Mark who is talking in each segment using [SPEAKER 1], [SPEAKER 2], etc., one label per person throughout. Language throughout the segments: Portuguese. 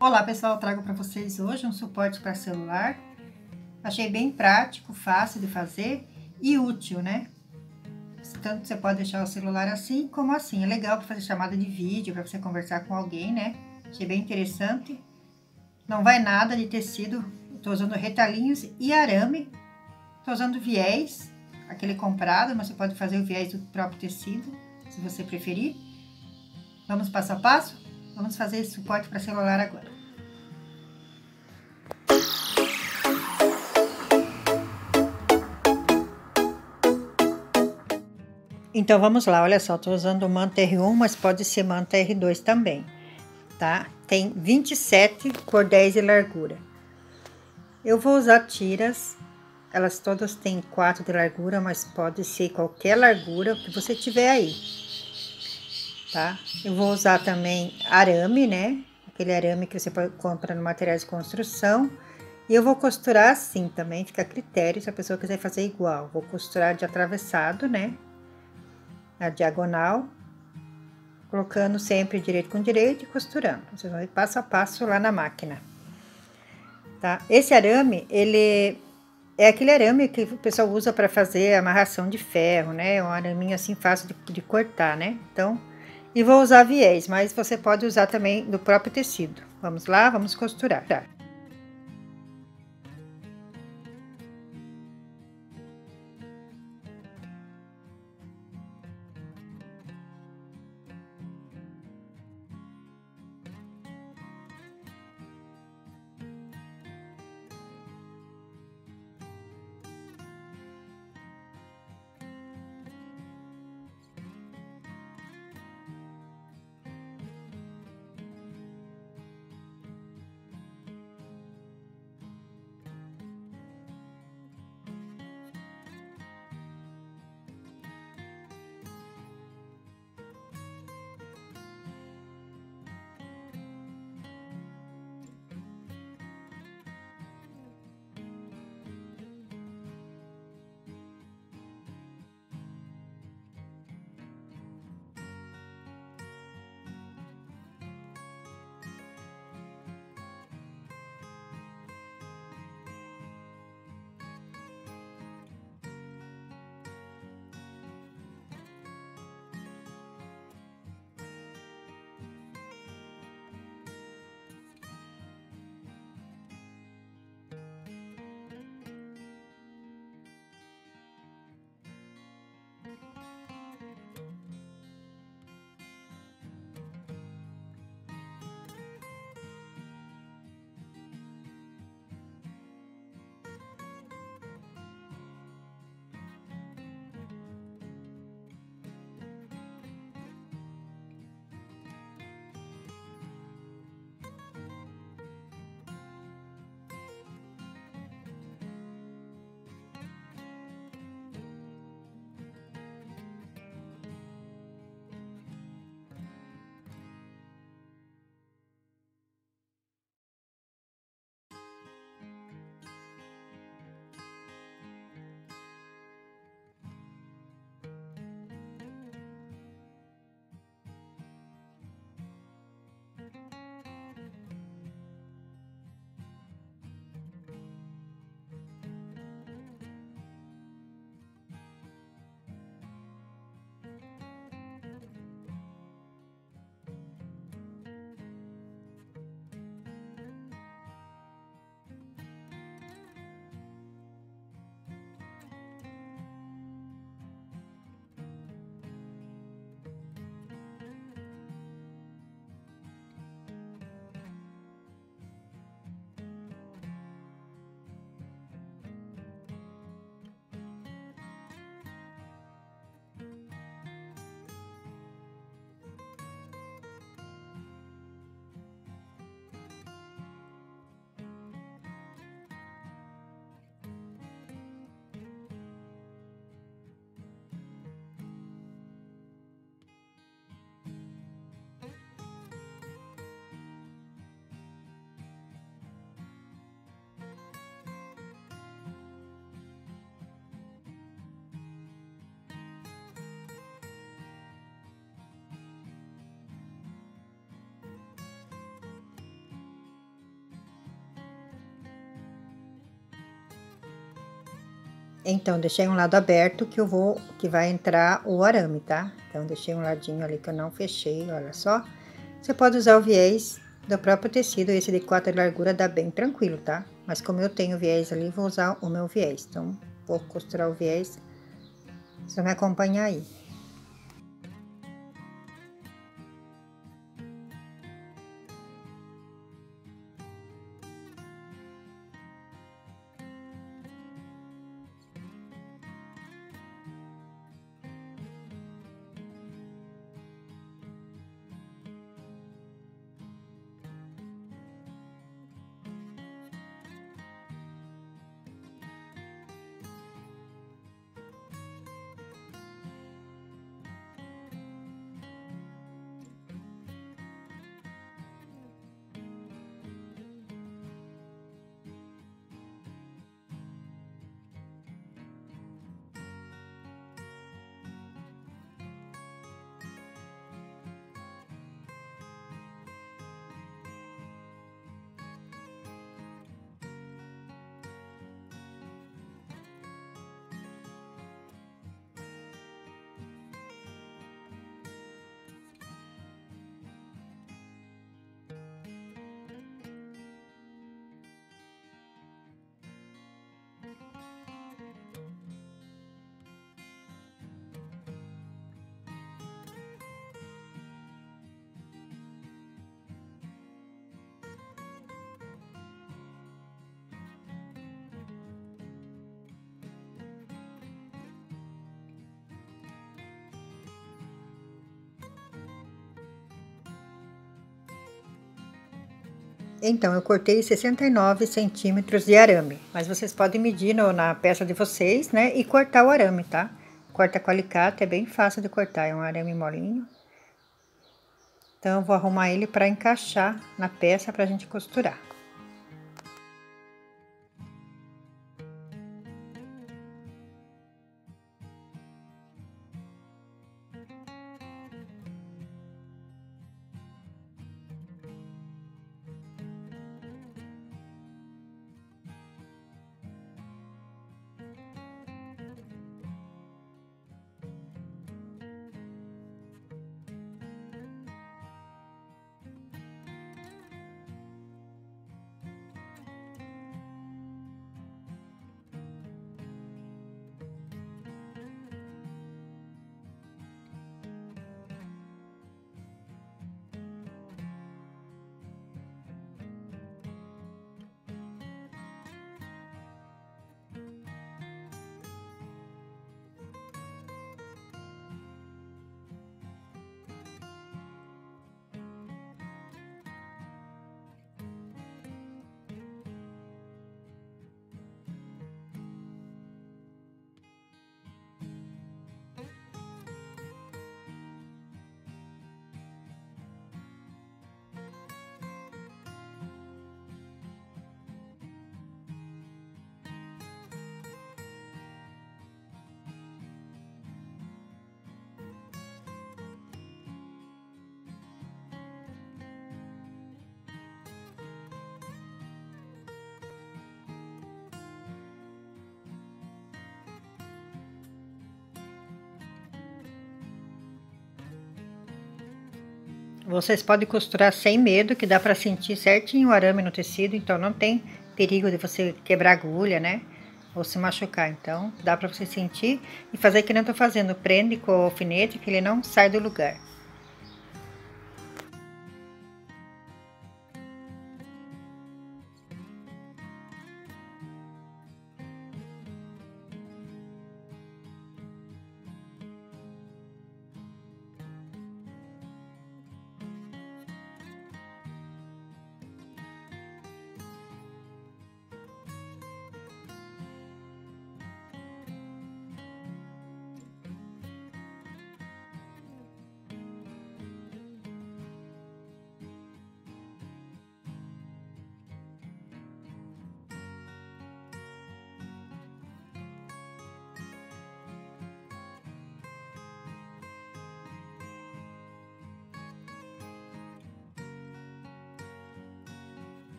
[SPEAKER 1] Olá pessoal, trago para vocês hoje um suporte para celular. Achei bem prático, fácil de fazer e útil, né? Tanto você pode deixar o celular assim como assim. É legal para fazer chamada de vídeo, para você conversar com alguém, né? Achei bem interessante. Não vai nada de tecido. Estou usando retalhinhos e arame. Estou usando viés, aquele comprado, mas você pode fazer o viés do próprio tecido, se você preferir. Vamos passo a passo? Vamos fazer esse suporte para celular agora. Então vamos lá, olha só, estou usando manta R1, mas pode ser manta R2 também, tá? Tem 27 cordéis de largura. Eu vou usar tiras, elas todas têm 4 de largura, mas pode ser qualquer largura que você tiver aí, tá? Eu vou usar também arame, né? Aquele arame que você compra no materiais de construção. E eu vou costurar assim também, fica a critério se a pessoa quiser fazer igual. Vou costurar de atravessado, né? na diagonal, colocando sempre direito com direito e costurando. Vocês vão passo a passo lá na máquina. Tá? Esse arame, ele é aquele arame que o pessoal usa para fazer amarração de ferro, né? Um araminho assim fácil de, de cortar, né? Então, e vou usar viés, mas você pode usar também do próprio tecido. Vamos lá, vamos costurar. Então, deixei um lado aberto que eu vou, que vai entrar o arame, tá? Então, deixei um ladinho ali que eu não fechei, olha só. Você pode usar o viés do próprio tecido, esse de 4 de largura dá bem tranquilo, tá? Mas como eu tenho viés ali, vou usar o meu viés. Então, vou costurar o viés, você vai acompanhar aí. Então, eu cortei 69 centímetros de arame, mas vocês podem medir no, na peça de vocês, né, e cortar o arame, tá? Corta com alicate, é bem fácil de cortar, é um arame molinho. Então, eu vou arrumar ele para encaixar na peça para a gente costurar. Vocês podem costurar sem medo, que dá para sentir certinho o arame no tecido, então não tem perigo de você quebrar agulha, né? Ou se machucar, então dá para você sentir e fazer que não tô fazendo, prende com o alfinete que ele não sai do lugar.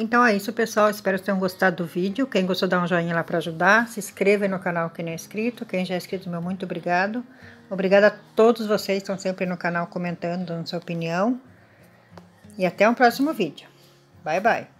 [SPEAKER 1] Então é isso, pessoal. Espero que tenham gostado do vídeo. Quem gostou, dá um joinha lá para ajudar. Se inscreva no canal quem não é inscrito. Quem já é inscrito, meu muito obrigado. Obrigada a todos vocês que estão sempre no canal comentando, dando sua opinião. E até um próximo vídeo. Bye, bye.